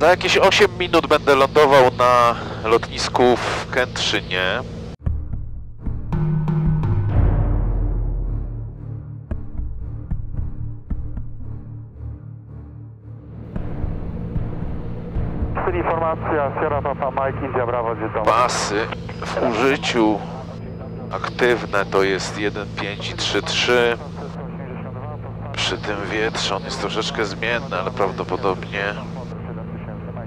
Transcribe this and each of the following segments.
Za jakieś 8 minut będę lądował na lotnisku w Kętrzynie. Informacja Sierra Papa Mike, India Bravo? Pasy w użyciu aktywne to jest 1.5 i 3.3. Przy tym wietrze on jest troszeczkę zmienny, ale prawdopodobnie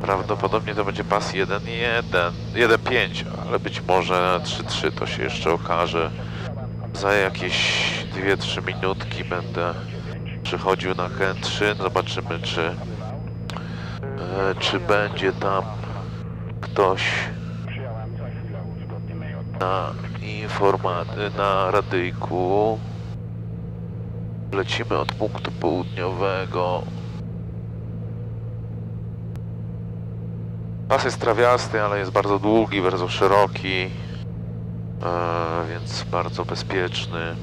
prawdopodobnie to będzie pas 1.1, 1.5, ale być może 3.3 to się jeszcze okaże. Za jakieś 2-3 minutki będę przychodził na Kętrzyn, zobaczymy czy e, czy będzie tam ktoś na informaty na radyjku. Lecimy od punktu południowego. Pas jest trawiasty, ale jest bardzo długi, bardzo szeroki, e, więc bardzo bezpieczny.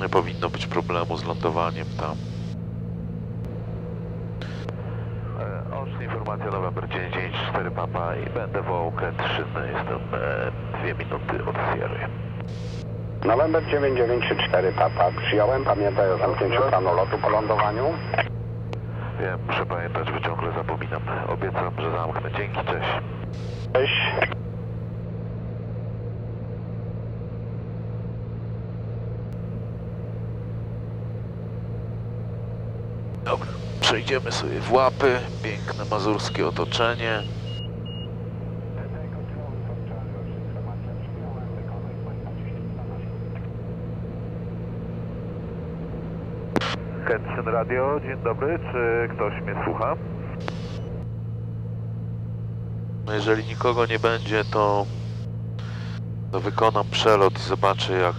Nie powinno być problemu z lądowaniem tam. Oczna informacja November 994 Papa i będę wołał K3, jestem e, dwie minuty od Sierry. November 9934 Papa. Przyjąłem, pamiętaj o zamknięciu planu lotu po lądowaniu. Wiem, muszę pamiętać, bo ciągle zapominam. Obiecam, że zamknę. Dzięki, cześć. Cześć. Dobra, przejdziemy sobie w łapy, piękne mazurskie otoczenie. Kętrzyn Radio, dzień dobry, czy ktoś mnie słucha? No jeżeli nikogo nie będzie, to, to wykonam przelot i zobaczę jak,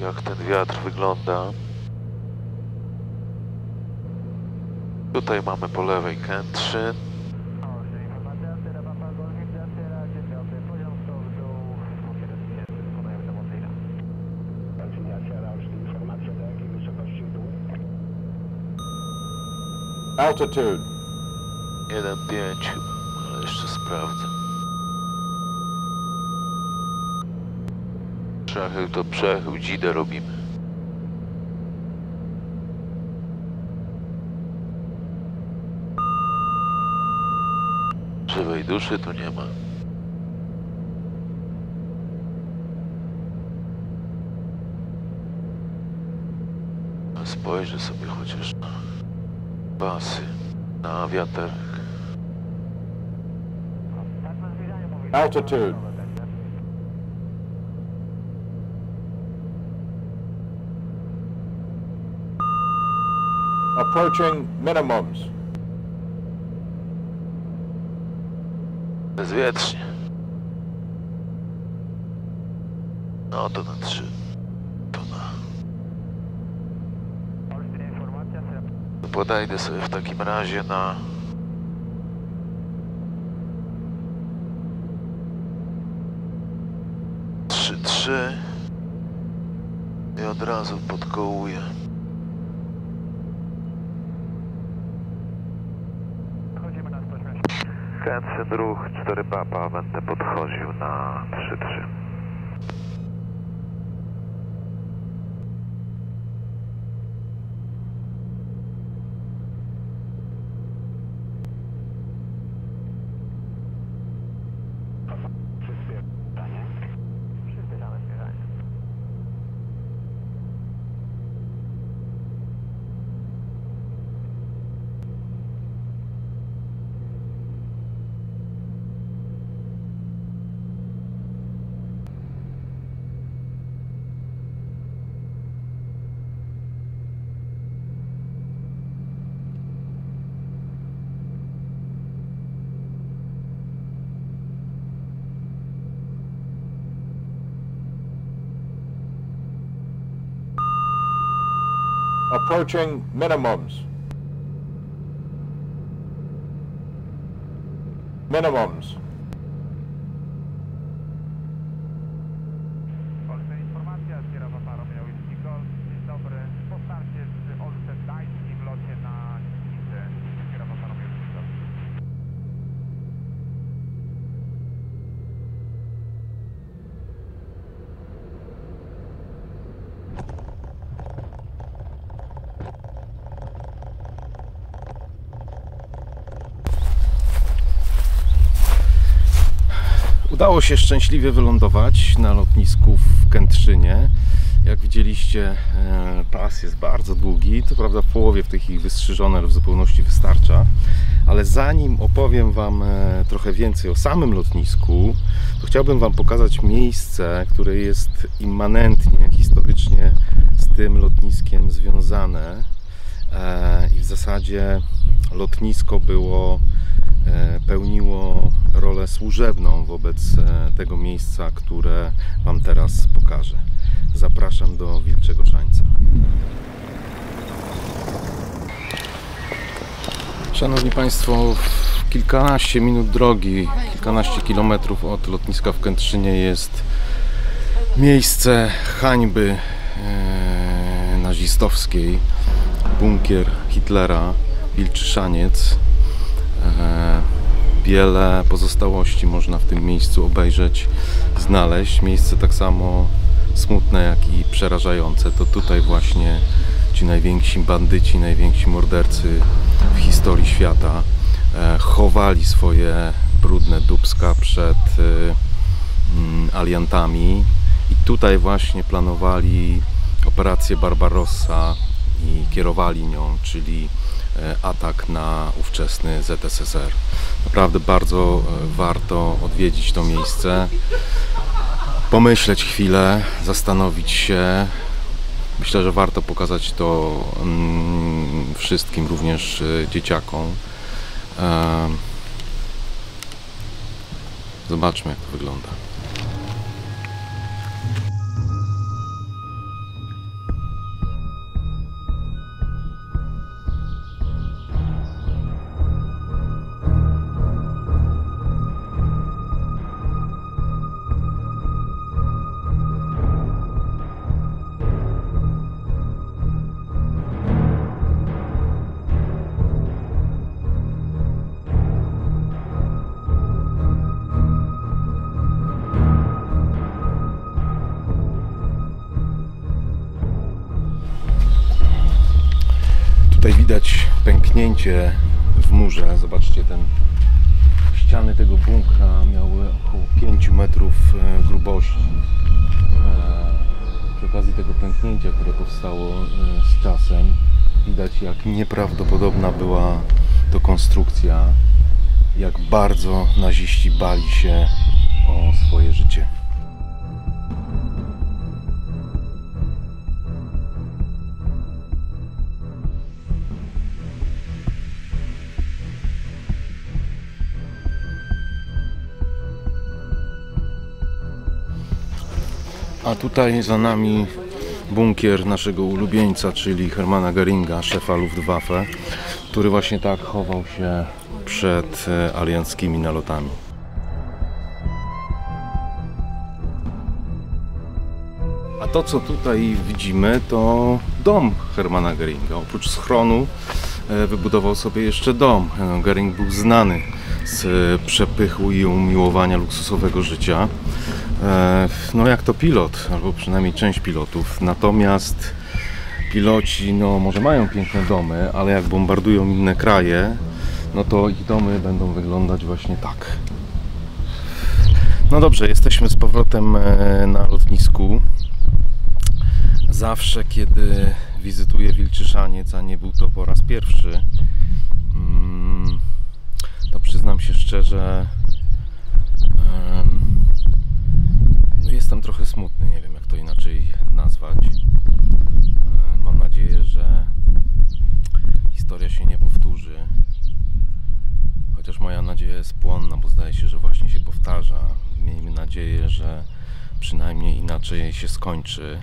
jak ten wiatr wygląda. Tutaj mamy po lewej Kętrzyn. Altitude. 1.5 chyba, ale jeszcze sprawdzę. Przechył to przechył, dzidę robimy. Żywej duszy tu nie ma. Spojrzę sobie chociaż na pasy, na wiaterek. Altitude. Approaching minimums. Bezwietrznie. No to na trzy. To Podajdę sobie w takim razie na... Trzy, trzy. I od razu podkołuję. Kętrzyn ruch 4 papa, będę podchodził na 3-3. Approaching minimums. Minimums. Udało się szczęśliwie wylądować na lotnisku w Kętrzynie. Jak widzieliście, e, pas jest bardzo długi. To prawda, w połowie w tej chwili wystrzyżone, ale w zupełności wystarcza. Ale zanim opowiem Wam e, trochę więcej o samym lotnisku, to chciałbym Wam pokazać miejsce, które jest immanentnie, historycznie z tym lotniskiem związane. E, I w zasadzie lotnisko było pełniło rolę służebną wobec e, tego miejsca, które Wam teraz pokażę. Zapraszam do Wilczego Szańca. Szanowni Państwo, kilkanaście minut drogi, kilkanaście kilometrów od lotniska w Kętrzynie jest miejsce hańby e, nazistowskiej, bunkier Hitlera, Wilczy Szaniec. E, wiele pozostałości można w tym miejscu obejrzeć, znaleźć. Miejsce tak samo smutne, jak i przerażające. To tutaj właśnie ci najwięksi bandyci, najwięksi mordercy w historii świata e, chowali swoje brudne dubska przed e, mm, aliantami i tutaj właśnie planowali operację Barbarossa i kierowali nią, czyli e, atak na ówczesny ZSSR. Naprawdę bardzo e, warto odwiedzić to miejsce, pomyśleć chwilę, zastanowić się. Myślę, że warto pokazać to mm, wszystkim, również e, dzieciakom. Zobaczmy, jak to wygląda. Pęknięcie w murze. Zobaczcie, ten ściany tego bunkra miały około 5 metrów e, grubości. E, Przy okazji tego pęknięcia, które powstało e, z czasem, widać jak nieprawdopodobna była to konstrukcja, jak bardzo naziści bali się o swoje życie. Tutaj za nami bunkier naszego ulubieńca, czyli Hermana Geringa, szefa Luftwaffe, który właśnie tak chował się przed e, alianckimi nalotami. A to, co tutaj widzimy, to dom Hermana Geringa. Oprócz schronu e, wybudował sobie jeszcze dom. E, Gering był znany z przepychu i umiłowania luksusowego życia. E, No jak to pilot, albo przynajmniej część pilotów. Natomiast piloci, no może mają piękne domy, ale jak bombardują inne kraje, no to ich domy będą wyglądać właśnie tak. No dobrze, jesteśmy z powrotem e, na lotnisku. Zawsze, kiedy wizytuję Wilczy Szaniec, a nie był to po raz pierwszy, mm, to przyznam się szczerze, jestem trochę smutny, nie wiem jak to inaczej nazwać. E, Mam nadzieję, że historia się nie powtórzy. Chociaż moja nadzieja jest płonna, bo zdaje się, że właśnie się powtarza. Miejmy nadzieję, że przynajmniej inaczej się skończy.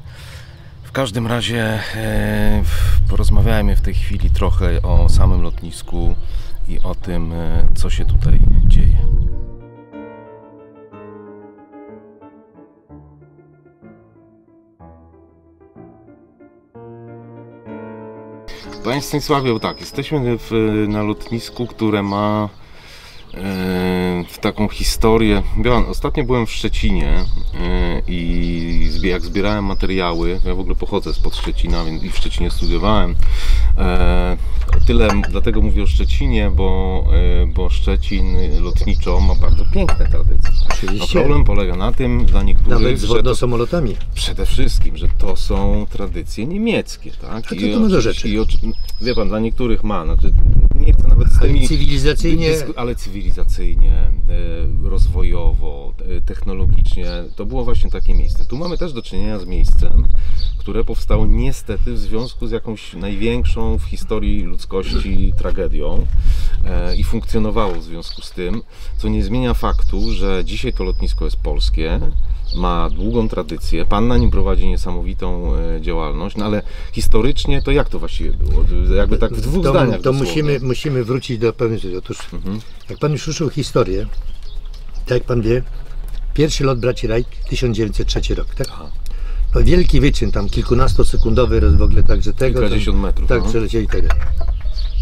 W każdym razie e, porozmawiajmy w tej chwili trochę o samym lotnisku i o tym, e, co się tutaj dzieje. Panie Stanisławie, tak, jesteśmy w, na lotnisku, które ma w taką historię. Ostatnio byłem w Szczecinie e, i jak zbierałem materiały, ja w ogóle pochodzę spod Szczecina więc i w Szczecinie studiowałem. E, Tyle dlatego mówię o Szczecinie, bo, e, bo Szczecin lotniczo ma bardzo piękne tradycje. No problem polega na tym dla niektórych, Nawet z to, wodno-samolotami. przede wszystkim, że to są tradycje niemieckie, tak? A to ma do rzeczy? I oczy, wie pan, dla niektórych ma, znaczy nie chcę nawet z Ale tymi cywilizacyjnie- dysku- ale cywilizacyjnie, rozwojowo, technologicznie, to było właśnie takie miejsce. Tu mamy też do czynienia z miejscem, które powstało niestety w związku z jakąś największą w historii ludzkości tragedią e, i funkcjonowało w związku z tym, co nie zmienia faktu, że dzisiaj to lotnisko jest polskie, ma długą tradycję, pan na nim prowadzi niesamowitą e, działalność, no ale historycznie to jak to właściwie było? Jakby tak w dwóch to, zdaniach To musimy, musimy wrócić do pewnej rzeczy. Otóż, Mhm. jak pan już ruszył historię, tak jak pan wie, pierwszy lot braci Wright 1903 rok, tak? Aha. No, wielki wyczyn, tam kilkunastosekundowy w ogóle także tego. tam- Kilkadziesiąt metrów, Tak, no. przelecieli tak dalej.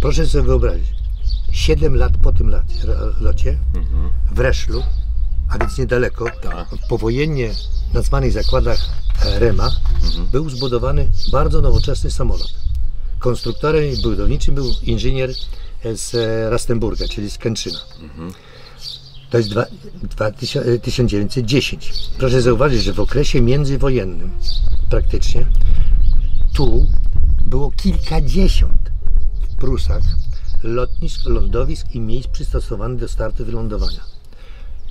Proszę sobie wyobrazić, 7 lat po tym ro- locie w Reszlu, a więc niedaleko, Mhm. Tak. w powojennie nazwanych zakładach e, Rema, Mhm. był zbudowany bardzo nowoczesny samolot. Konstruktorem i budowniczym był inżynier z e, Rastenburga, czyli z Kętrzyna. To jest dwa, dwa, tysią- e, 1910. Proszę zauważyć, że w okresie międzywojennym praktycznie tu było kilkadziesiąt w Prusach lotnisk, lądowisk i miejsc przystosowanych do startu wylądowania.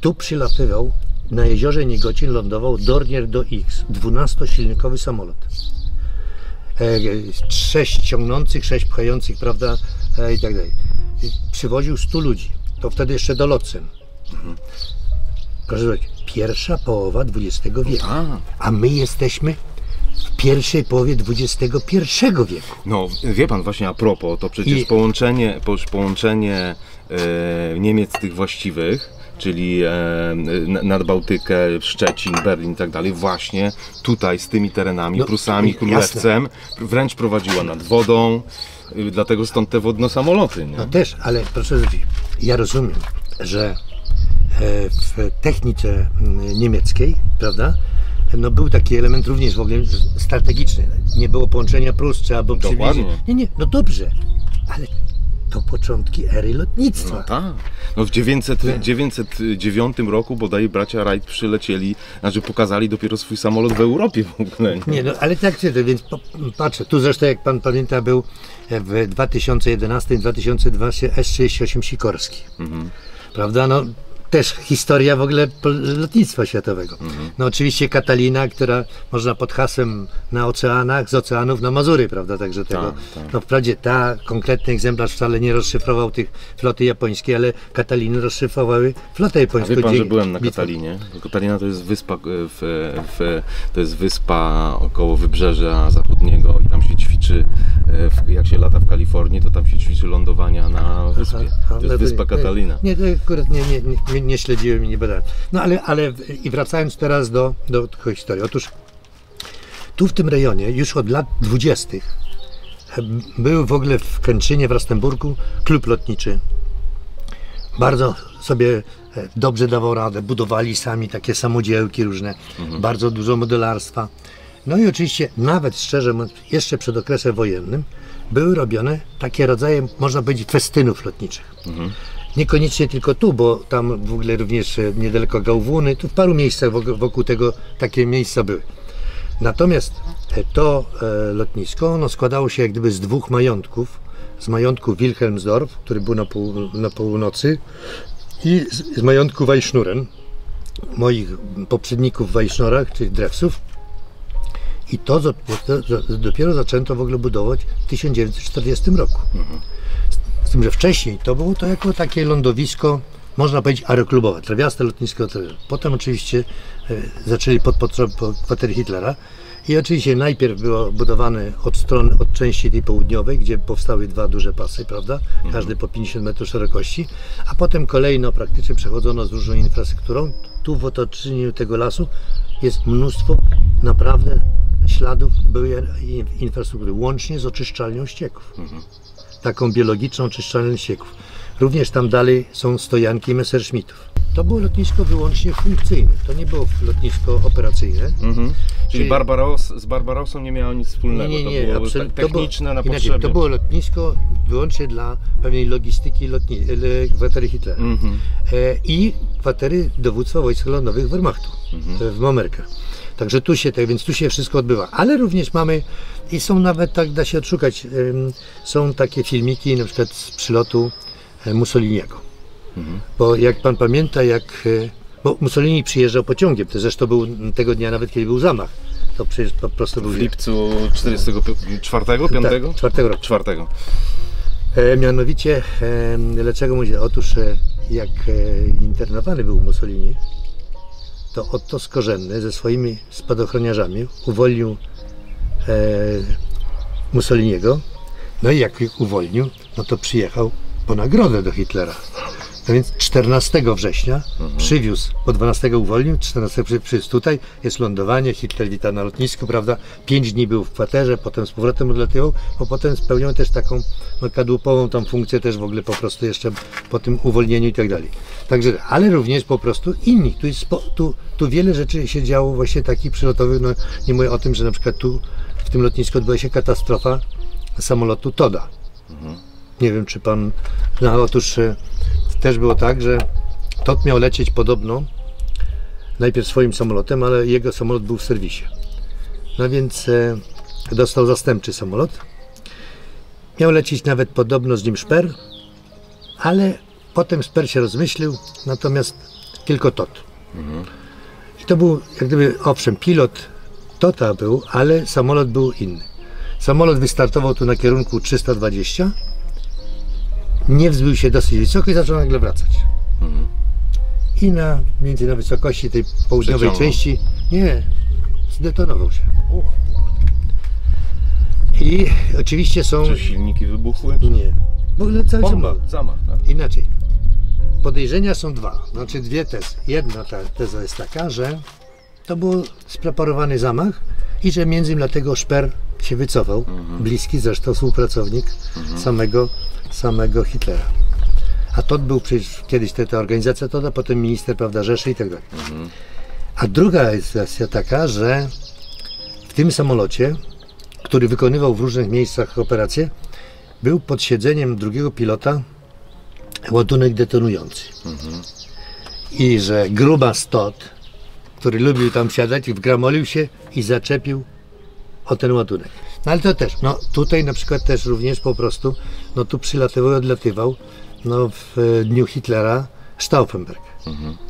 Tu przylatywał, na jeziorze Niegocin lądował Dornier do X, 12-silnikowy samolot. E, sześć ciągnących, sześć pchających, prawda, e, i tak dalej. Przywoził 100 ludzi. To wtedy jeszcze dolotcem. Proszę zobaczyć, pierwsza połowa XX wieku. A, A my jesteśmy w pierwszej połowie XXI wieku. no wie pan właśnie a propos, to przecież I- połączenie, po, połączenie e, Niemiec tych właściwych, czyli e, nad Bałtykę, Szczecin, Berlin i tak dalej, właśnie tutaj z tymi terenami, No, Prusami, jasne. Królewcem, wręcz prowadziła nad wodą, y, dlatego stąd te wodno-samoloty, nie? No też, ale proszę zwrócić, ja rozumiem, że w technice mm, niemieckiej, prawda, no był taki element również w ogóle strategiczny. Nie było połączenia Prus, trzeba było przywieźć. Nie, nie, no dobrze, ale to początki ery lotnictwa. No tak. No w 900, 909 roku bodaj bracia Wright przylecieli, znaczy pokazali dopiero swój samolot w Europie w ogóle. Nie? Nie, no ale tak czy to, więc patrzę, tu zresztą jak pan pamięta był w 2011-2012 S-38 Sikorski. Prawda? No też historia w ogóle lotnictwa światowego. No oczywiście Katalina, która można pod hasłem na oceanach, z oceanów na Mazury, prawda? Także tego. tak. No wprawdzie ta konkretny egzemplarz wcale nie rozszyfrował tych floty japońskiej, ale Kataliny rozszyfrowały flotę A japońską. wie pan, że byłem na. Katalinie? Katalina to jest wyspa, e, w, w, to jest wyspa około wybrzeża zachodniego i tam się ćwiczy, e, jak się lata w Kalifornii, to tam się ćwiczy lądowania na wyspie. Aha, To no jest wyspa nie, Katalina. Nie, to akurat nie, nie, nie, nie śledziłem i nie badałem. No ale, ale i wracając teraz do, do historii. Otóż tu w tym rejonie już od lat 20. był w ogóle w Kętrzynie, w Rastenburgu klub lotniczy. Bardzo sobie e, dobrze dawał radę. Budowali sami takie samodzielki różne. Bardzo dużo modelarstwa. No i oczywiście nawet szczerze mówiąc, jeszcze przed okresem wojennym były robione takie rodzaje, można powiedzieć, festynów lotniczych. Niekoniecznie tylko tu, bo tam w ogóle również e, niedaleko Gałwuny, tu w paru miejscach wokół, tego takie miejsca były. Natomiast e, to e, lotnisko ono składało się jak gdyby z dwóch majątków. Z majątku Wilhelmsdorf, który był na, pół, na północy i z, z majątku Weissschnuren, moich poprzedników w Weissschnorach, czyli Drewsów. I to, dopiero zaczęto w ogóle budować w 1940 roku. Z tym, że wcześniej to było to jako takie lądowisko, można powiedzieć aeroklubowe, trawiaste lotnisko. Potem oczywiście e, zaczęli pod kwatery Hitlera i oczywiście najpierw było budowane od strony, od części tej południowej, gdzie powstały dwa duże pasy, prawda, każdy po 50 metrów szerokości, a potem kolejno praktycznie przechodzono z różną infrastrukturą. Tu w otoczeniu tego lasu jest mnóstwo naprawdę śladów byłej infrastruktury, łącznie z oczyszczalnią ścieków taką biologiczną oczyszczalnię ścieków. Również tam dalej są stojanki Messerschmittów. To było lotnisko wyłącznie funkcyjne, to nie było lotnisko operacyjne. Mhm. Czyli Czyli- Barbaros, z Barbarosą nie miało nic wspólnego. Nie, nie, nie, to było absolut- te- to było- techniczne na inaczej, potrzeby. To było lotnisko wyłącznie dla pewnej logistyki lotni, e, kwatery Hitlera Mhm. e, i kwatery dowództwa wojsk lądowych Wehrmachtu Mhm. w Mamerkach. Także tu się, tak więc tu się wszystko odbywa. Ale również mamy i są nawet, tak da się odszukać, są takie filmiki na przykład z przylotu e, Mussoliniego. Mhm. Bo jak pan pamięta, jak e, bo Mussolini przyjeżdżał pociągiem, to zresztą był tego dnia nawet kiedy był zamach. To przecież po prostu był W lipcu 44, 5? Tak, czwartego roku. Czwartego. E, mianowicie, e, dlaczego mówię? Otóż e, jak e, internowany był Mussolini, to Otto Skorzenny ze swoimi spadochroniarzami uwolnił e, Mussoliniego. No i jak ich uwolnił, no to przyjechał po nagrodę do Hitlera. No więc 14 września przywiózł, po 12 uwolnił, 14 przy, przywiózł tutaj, jest lądowanie, Hitler wita na lotnisku, prawda? 5 dni był w kwaterze, potem z powrotem odlatywał, bo potem spełniał też taką no, kadłupową tam funkcję też w ogóle po prostu jeszcze po tym uwolnieniu i tak dalej. Także, ale również po prostu innych. Tu, jest tu, tu wiele rzeczy się działo właśnie takich przylotowych, no nie mówię o tym, że na przykład tu w tym lotnisku odbyła się katastrofa samolotu Toda. Nie wiem, czy pan. No, otóż e, też było tak, że Todd miał lecieć podobno najpierw swoim samolotem, ale jego samolot był w serwisie. No więc e, dostał zastępczy samolot. Miał lecieć nawet podobno z nim szper, ale potem szper się rozmyślił, natomiast tylko Todd. I to był, jak gdyby, owszem, pilot Tota był, ale samolot był inny. Samolot wystartował tu na kierunku 320, nie wzbił się dosyć wysoko i zaczął nagle wracać. I na, więcej na wysokości tej południowej Przeciągnął. części, nie, zdetonował się. I oczywiście są, Czy silniki wybuchły? Czy... nie, w ogóle cały Bomba, samolot. zamach, tak? Inaczej. Podejrzenia są dwa, znaczy dwie tezy. Jedna ta teza jest taka, że to był spreparowany zamach i że między innymi dlatego Szper się wycofał, bliski zresztą współpracownik samego, samego Hitlera. A to był przecież kiedyś ta, ta organizacja Toda, potem minister prawda, Rzeszy i tak dalej. A druga jest wersja taka, że w tym samolocie, który wykonywał w różnych miejscach operacje, był pod siedzeniem drugiego pilota ładunek detonujący. I że gruba stot, który lubił tam siadać, wgramolił się i zaczepił o ten ładunek. No ale to też, no tutaj na przykład też również po prostu, no tu przylatywał i odlatywał, no w e, dniu Hitlera Stauffenberg.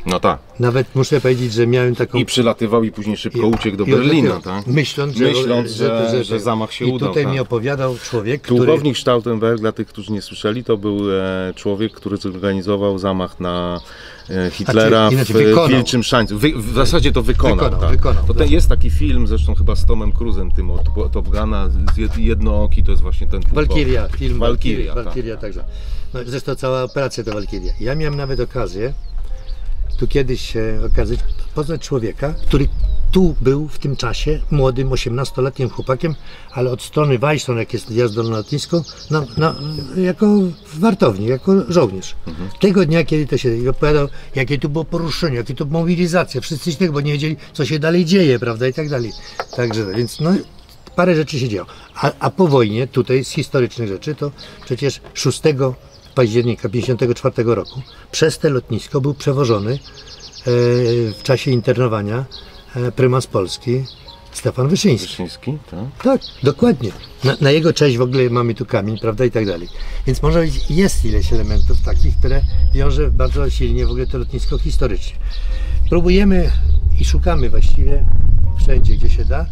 No tak. Nawet muszę powiedzieć, że miałem taką... I przylatywał i później szybko uciekł do i Berlina, tak? Myśląc, że, Myśląc, że- że zamach się I udał, tutaj tak. mi opowiadał człowiek, który... Pułkownik Stauffenberg, dla tych, którzy nie słyszeli, to był e, człowiek, który zorganizował zamach na e, Hitlera Znaczy, w wykonał. Wilczym Szańcu. Wy, w zasadzie to wykonał. Wykonał, tak. wykonał, to ten, tak. jest taki film, zresztą chyba z Tomem Cruzem, tym od Top jed, Jednooki, to jest właśnie ten pułkownik. Walkiria, film Walkiria, Walkiria tak. także. No, zresztą cała operacja to Walkiria. Ja miałem nawet okazję, tu kiedyś e, okazję poznać człowieka, który tu był w tym czasie młodym, 18-letnim chłopakiem, ale od strony Weisson, jak jest jazda na lotnisko, na, na, jako wartownik, jako żołnierz. Tego dnia, kiedy to się i opowiadał, jakie tu było poruszenie, jakie tu mobilizacja, wszyscy śnieg, bo nie wiedzieli, co się dalej dzieje, prawda, i tak dalej. Także, więc no, parę rzeczy się działo. A, a po wojnie, tutaj z historycznych rzeczy, to przecież 6 października 1954 roku przez te lotnisko był przewożony e, w czasie internowania e, prymas Polski Stefan Wyszyński. Wyszyński, tak? Tak, dokładnie. Na, na jego cześć w ogóle mamy tu kamień, prawda, i tak dalej. Więc można powiedzieć, jest ileś elementów takich, które wiąże bardzo silnie w ogóle to lotnisko historycznie. Próbujemy i szukamy właściwie wszędzie, gdzie się da,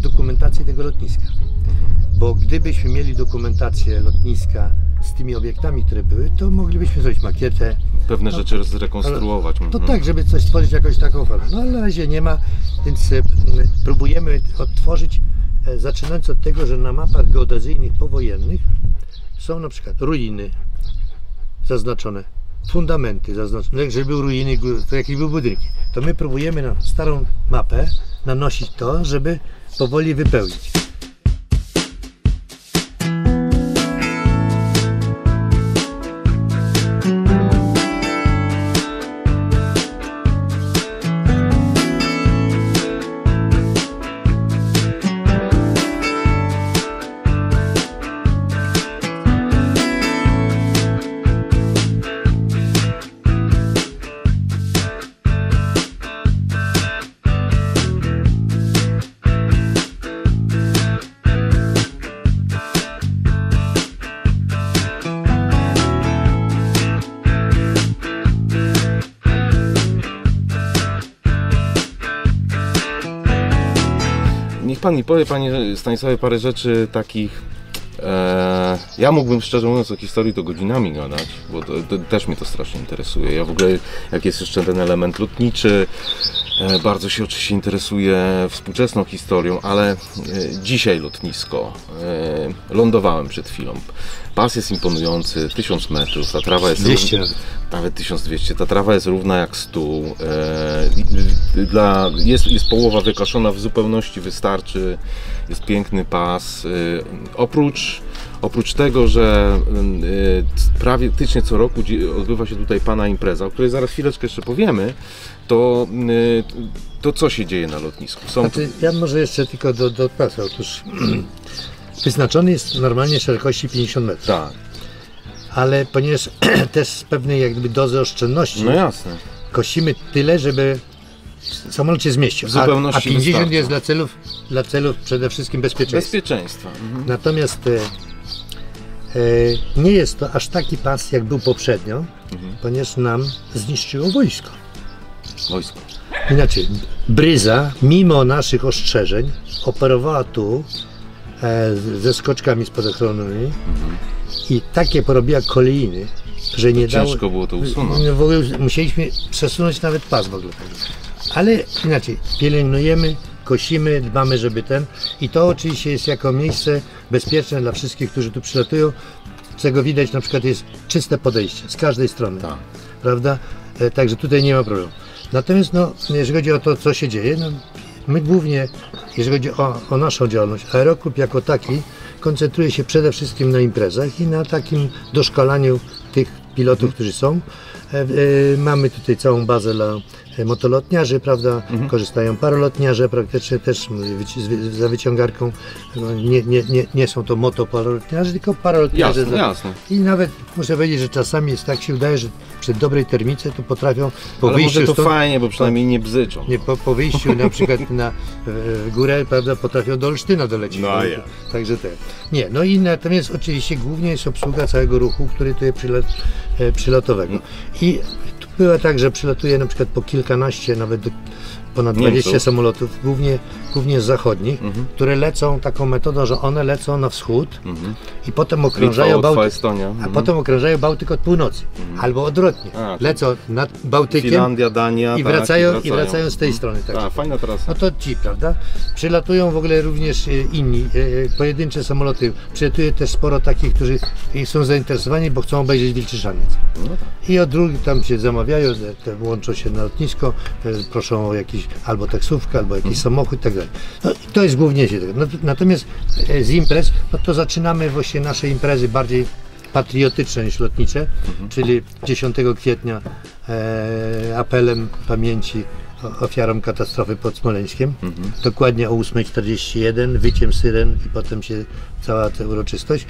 dokumentacji tego lotniska. Bo gdybyśmy mieli dokumentację lotniska z tymi obiektami, które były, to moglibyśmy zrobić makietę, Pewne rzeczy zrekonstruować. to mhm. tak, żeby coś stworzyć jakąś taką formę. No ale na razie nie ma, więc e, próbujemy odtworzyć, e, zaczynając od tego, że na mapach geodezyjnych powojennych są na przykład ruiny zaznaczone, fundamenty zaznaczone, jak żeby były ruiny, to jakie były budynki. To my próbujemy na starą mapę nanosić to, żeby powoli wypełnić. Pan mi powie, panie Stanisławie, parę rzeczy takich. E, ja mógłbym szczerze mówiąc o historii to godzinami gadać, bo to, to też mnie to strasznie interesuje. Ja w ogóle, jak jest jeszcze ten element lotniczy, e, bardzo się oczywiście interesuję współczesną historią, ale e, dzisiaj lotnisko. E, lądowałem przed chwilą. Pas jest imponujący, 1000 metrów, ta trawa jest 200 równa- nawet. nawet 1200. Ta trawa jest równa jak stół. E, dla, jest, jest połowa wykaszona, w zupełności wystarczy. Jest piękny pas. E, oprócz, oprócz tego, że e, prawie tycznie co roku odbywa się tutaj pana impreza, o której zaraz chwileczkę jeszcze powiemy, to, e, to co się dzieje na lotnisku? Są Znaczy, ja może jeszcze tylko do, do pasa. Otóż wyznaczony jest normalnie szerokości 50 metrów, tak, ale ponieważ też z pewnej jak gdyby dozy oszczędności no jasne. kosimy tyle, żeby samolot się zmieścił. W A, a zupełności 50 wystarcza. jest dla celów, dla celów przede wszystkim bezpieczeństwa. Bezpieczeństwa. Mhm. Natomiast e, e, nie jest to aż taki pas, jak był poprzednio, Mhm. ponieważ nam zniszczyło wojsko. Wojsko. Inaczej, Bryza, mimo naszych ostrzeżeń, operowała tu ze skoczkami spadochronionymi i takie porobiła kolejny, że nie dało... Ciężko było to usunąć. No, w ogóle musieliśmy przesunąć nawet pas w ogóle. Ale inaczej, pielęgnujemy, kosimy, dbamy, żeby ten. I to oczywiście jest jako miejsce bezpieczne dla wszystkich, którzy tu przylatują. Czego widać na przykład jest czyste podejście z każdej strony. Tak. Prawda? E, Także tutaj nie ma problemu. Natomiast no, jeżeli chodzi o to, co się dzieje, no, my głównie, jeżeli chodzi o, o naszą działalność, Aeroklub jako taki koncentruje się przede wszystkim na imprezach i na takim doszkalaniu tych pilotów, którzy są. E, e, Mamy tutaj całą bazę dla e, motolotniarzy, prawda? Korzystają parolotniarze praktycznie też z za wyciągarką. No, Nie, nie, nie, nie są to motoparolotniarze, tylko parolotniarze. Jasne, za- jasne. I nawet muszę powiedzieć, że czasami jest tak się udaje, że przy dobrej termice to potrafią po Ale wyjściu może to stąd, fajnie, bo przynajmniej nie bzyczą. nie, po, po wyjściu na przykład na w górę, prawda, potrafią do Olsztyna dolecieć. No ja. Także te. Nie, no i natomiast oczywiście głównie jest obsługa całego ruchu, który tu jest przylat, e, przylotowego. I tu bywa tak, że przylatuje na przykład po kilkanaście, nawet ponad Niemców. 20 samolotów, głównie, głównie z zachodnich, które lecą taką metodą, że one lecą na wschód i potem okrążają Litwa, Bałtyk. Estonia. A Mhm. potem okrążają Bałtyk od północy, albo odwrotnie. A, Lecą nad Bałtykiem Finlandia, Dania. i tak, wracają, i wracają z tej strony. Tak. A, fajna trasa. No to ci, prawda? Przylatują w ogóle również e, inni, e, pojedyncze samoloty. Przylatuje też sporo takich, którzy e, są zainteresowani, bo chcą obejrzeć Wilczy Szaniec. No tak. I od drugi tam się zamawiają, te- łączą się na lotnisko, e, proszą o jakiś albo taksówkę, albo jakiś Mhm. samochód i tak dalej. No, i to jest głównie się tego. Nat- Natomiast e, z imprez, no to zaczynamy właśnie nasze imprezy bardziej patriotyczne niż lotnicze, Mhm. czyli 10 kwietnia e, apelem pamięci ofiarom katastrofy pod Smoleńskiem. Mhm. Dokładnie o 8.41, wyciem syren i potem się cała ta uroczystość.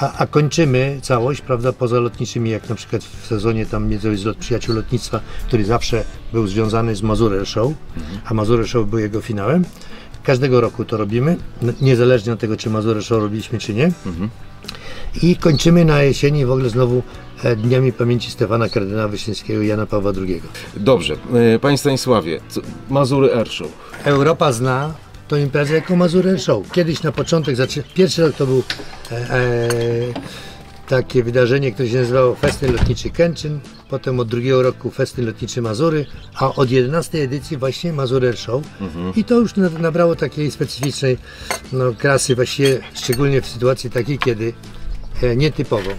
A, a kończymy całość, prawda, poza lotniczymi, jak na przykład w sezonie tam między lot przyjaciół lotnictwa, który zawsze był związany z Mazurem Show, a Mazurem Show był jego finałem. Każdego roku to robimy, niezależnie od tego, czy Mazurem Show robiliśmy, czy nie. I kończymy na jesieni w ogóle znowu e, Dniami Pamięci Stefana Kardynała Wyszyńskiego i Jana Pawła II. Dobrze, e, panie Stanisławie, Mazury Airshow. Europa zna tą imprezę jako Mazurę Show. Kiedyś na początek, zaczy... pierwszy rok to był e, e, takie wydarzenie, które się nazywało Festyn Lotniczy Kęczyn, potem od drugiego roku Festyn Lotniczy Mazury, a od 11 edycji właśnie Mazurę Show. I to już na- nabrało takiej specyficznej no, krasy, właściwie szczególnie w sytuacji takiej, kiedy e, nietypowo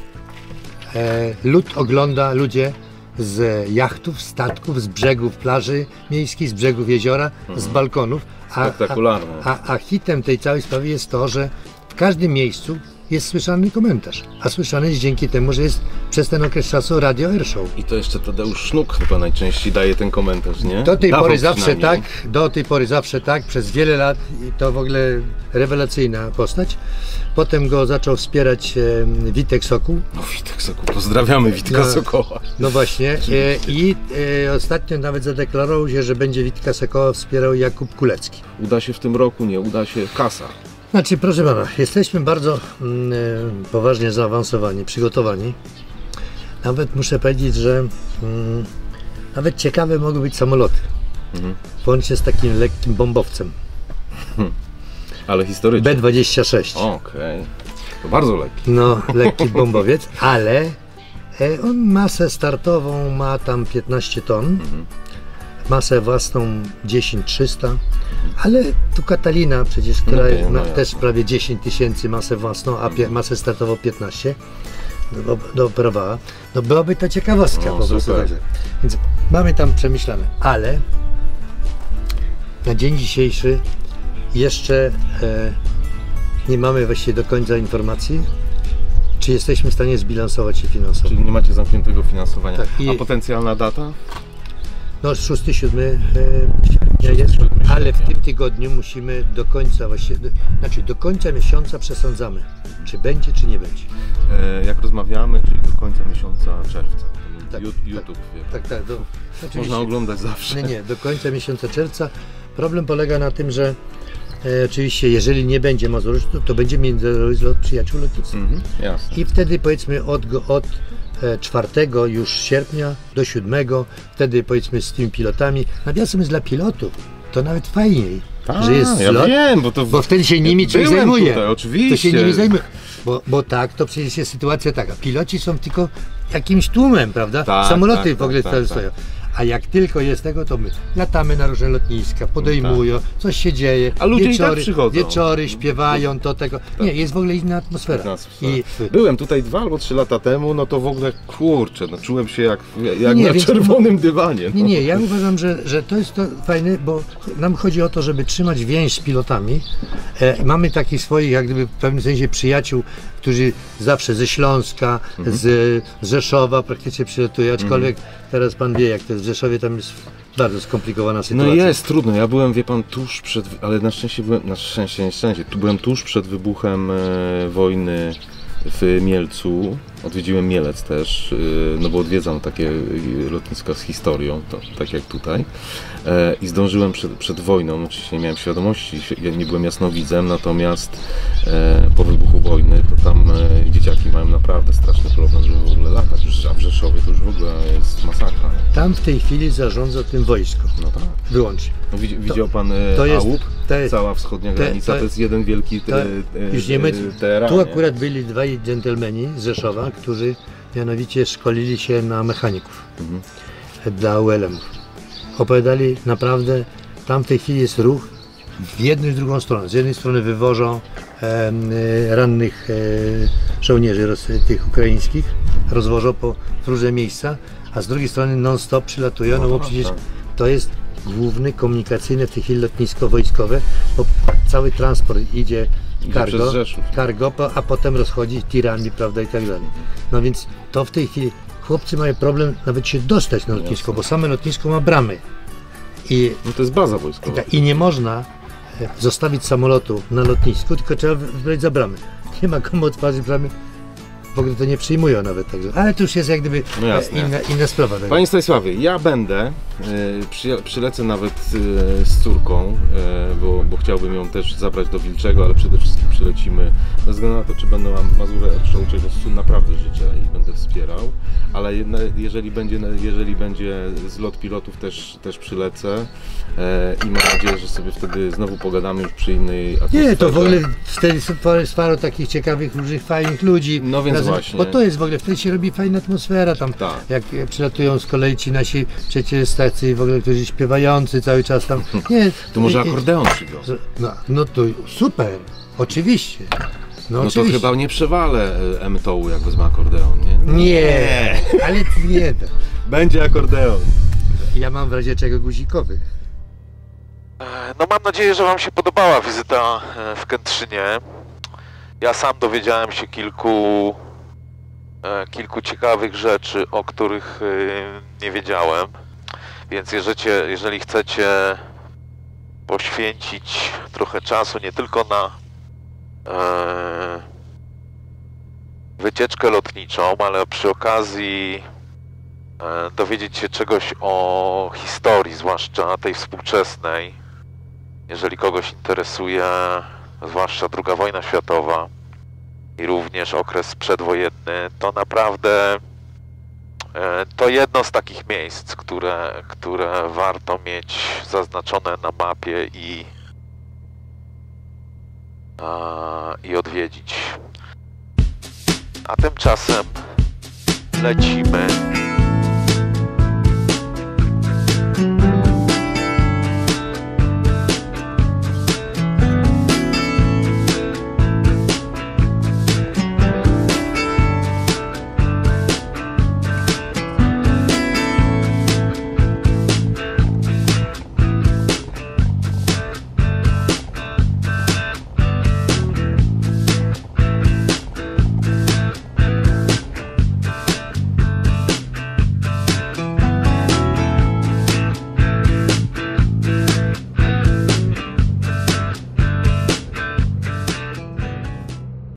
e, lud ogląda ludzie z jachtów, statków, z brzegów plaży miejskiej, z brzegów jeziora, z balkonów. A, Spektakularne. A, a, a hitem tej całej sprawy jest to, że w każdym miejscu jest słyszalny komentarz. A słyszany jest dzięki temu, że jest przez ten okres czasu radio Airshow. I to jeszcze Tadeusz Sznuk chyba najczęściej daje ten komentarz, nie? Do tej Dawał pory zawsze tak, do tej pory zawsze tak, przez wiele lat i to w ogóle rewelacyjna postać. Potem go zaczął wspierać e, Witek Sokół, No Witek Sokół, pozdrawiamy Witka No. Sokoła. No właśnie. E, I e, ostatnio nawet zadeklarował się, że będzie Witka Sokoła wspierał Jakub Kulecki. Uda się w tym roku, nie uda się kasa. Znaczy, proszę pana, jesteśmy bardzo mm, e, poważnie zaawansowani, przygotowani. Nawet muszę powiedzieć, że mm, nawet ciekawe mogą być samoloty. Włącznie z takim lekkim bombowcem. Ale historycznie. B-26. Okej. To bardzo lekki. No, lekki bombowiec, ale e, on masę startową ma tam 15 ton, masę własną 10300, ale tu Katalina przecież, która wiem, no ma jasne. też prawie 10 tysięcy masę własną, a masę startową 15 do- dooperowała, no byłaby to ciekawostka No, po prostu. super. Także. Więc mamy tam przemyślane, ale na dzień dzisiejszy jeszcze e, nie mamy właściwie do końca informacji, czy jesteśmy w stanie zbilansować się finansowo. Czyli nie macie zamkniętego finansowania. Tak, A potencjalna data? No 6-7 e, sierpnia jest, 6-7 ale w tym tygodniu musimy do końca właściwie, do, znaczy do końca miesiąca przesądzamy, czy będzie, czy nie będzie. E, jak rozmawiamy, czyli do końca miesiąca czerwca. Tak, tak. YouTube, wie. Tak, tak, do. Można oglądać zawsze. Nie, nie, do końca miesiąca czerwca. Problem polega na tym, że e, oczywiście jeżeli nie będzie Mazuryszu, to będzie międzynarodowy zlot przyjaciół lotniczych. Mhm, jasne. I wtedy powiedzmy od, od 4 już sierpnia do 7, wtedy powiedzmy z tymi pilotami. Nawiasem jest dla pilotów, to nawet fajniej, Tak, że jest ja zlot, wiem, bo to bo wtedy się nimi człowiek zajmuje. Tutaj, oczywiście. To się nimi zajmuje. Bo, bo tak, to przecież jest sytuacja taka. Piloci są tylko jakimś tłumem, prawda? Tak, Samoloty tak, w ogóle tak, tak, stoją. A jak tylko jest tego, to my latamy na różne lotniska, podejmują, coś się dzieje. A ludzie i tak wieczory, przychodzą. wieczory śpiewają, to tego. Nie, jest w ogóle inna atmosfera. Nas- I, Byłem tutaj dwa albo trzy lata temu, no to w ogóle kurczę, no czułem się jak, jak Nie, na więc- czerwonym dywanie. No. Nie, nie, ja uważam, że, że to jest to fajne, bo nam chodzi o to, żeby trzymać więź z pilotami. E, mamy takich swoich, jak gdyby w pewnym sensie przyjaciół, którzy zawsze ze Śląska, Mhm. z, Rzeszowa praktycznie przylatują, aczkolwiek teraz pan wie, jak to jest w Rzeszowie, tam jest bardzo skomplikowana No sytuacja. jest trudno. Ja byłem, wie pan, tuż przed, ale na szczęście byłem, na szczęście, nie szczęście, tu byłem tuż przed wybuchem e, wojny w Mielcu. Odwiedziłem Mielec też, e, no bo odwiedzam takie e, lotniska z historią, to, tak jak tutaj. E, I zdążyłem przed, przed wojną, oczywiście nie miałem świadomości, nie byłem jasnowidzem, natomiast e, po wybuchu wojny to tam e, dzieciaki mają naprawdę straszny problem, żeby w ogóle latać. A w Rzeszowie to już w ogóle jest masakra. nie? Tam w tej chwili zarządza tym wojsko, No tak. wyłącznie. No, widzi, widział pan to jest- to jest- Cała wschodnia to- granica to, to- jest jeden wielki To e, e, już Niemiec, e, teran, tu nie? akurat byli dwaj dżentelmeni z Rzeszowa, którzy mianowicie szkolili się na mechaników Mhm. dla ULM-ów. Opowiadali naprawdę, tam w tej chwili jest ruch w jedną i w drugą stronę. Z jednej strony wywożą e, rannych e, żołnierzy roz, tych ukraińskich, rozwożą po różne miejsca, a z drugiej strony non-stop przylatują, no bo tak, przecież to jest główny komunikacyjny w tej chwili lotnisko wojskowe, bo cały transport Idzie cargo, cargo, a potem rozchodzi tirami, prawda, i tak dalej. No więc to w tej chwili chłopcy mają problem nawet się dostać na lotnisko, bo same lotnisko ma bramy. I, No to jest baza wojskowa. i nie można e, zostawić samolotu na lotnisku, tylko trzeba wybrać za bramę. Nie ma komu otworzyć bramy. W ogóle to nie przyjmują nawet także. Ale to już jest jak gdyby No e, inna, inna sprawa. tak. Panie Stanisławie, ja będę, e, przylecę nawet e, z córką, bo, bo chciałbym ją też zabrać do Wilczego, ale przede wszystkim przylecimy, bez względu na to, czy będę mam Mazurę Air czego naprawdę życzę i będę wspierał, ale jedna, jeżeli, będzie, jeżeli będzie zlot pilotów też, też przylecę i mam nadzieję, że sobie wtedy znowu pogadamy już przy innej atmosferze. Nie, to w ogóle wtedy jest paru takich ciekawych, różnych fajnych ludzi. No więc właśnie. Bo to jest w ogóle, wtedy się robi fajna atmosfera tam. Tak. Jak e, przylatują z kolei ci nasi przecież tacy w ogóle, którzy śpiewający cały czas tam. Nie, Tu może i- akordeon przywiozę. No, no to super, oczywiście. No, No to oczywiście. chyba nie przewalę e, M-tołu, jak wezmę akordeon, nie? Nie, ale nie. Będzie akordeon. Ja mam w razie czego guzikowy. E, No mam nadzieję, że Wam się podobała wizyta w Kętrzynie. Ja sam dowiedziałem się kilku, kilku ciekawych rzeczy, o których e, nie wiedziałem. Więc jeżeli, jeżeli chcecie poświęcić trochę czasu nie tylko na e, wycieczkę lotniczą, ale przy okazji e, dowiedzieć się czegoś o historii, zwłaszcza tej współczesnej, jeżeli kogoś interesuje, zwłaszcza II wojna światowa i również okres przedwojenny, to naprawdę e, to jedno z takich miejsc, które, które warto mieć zaznaczone na mapie i i odwiedzić. A tymczasem lecimy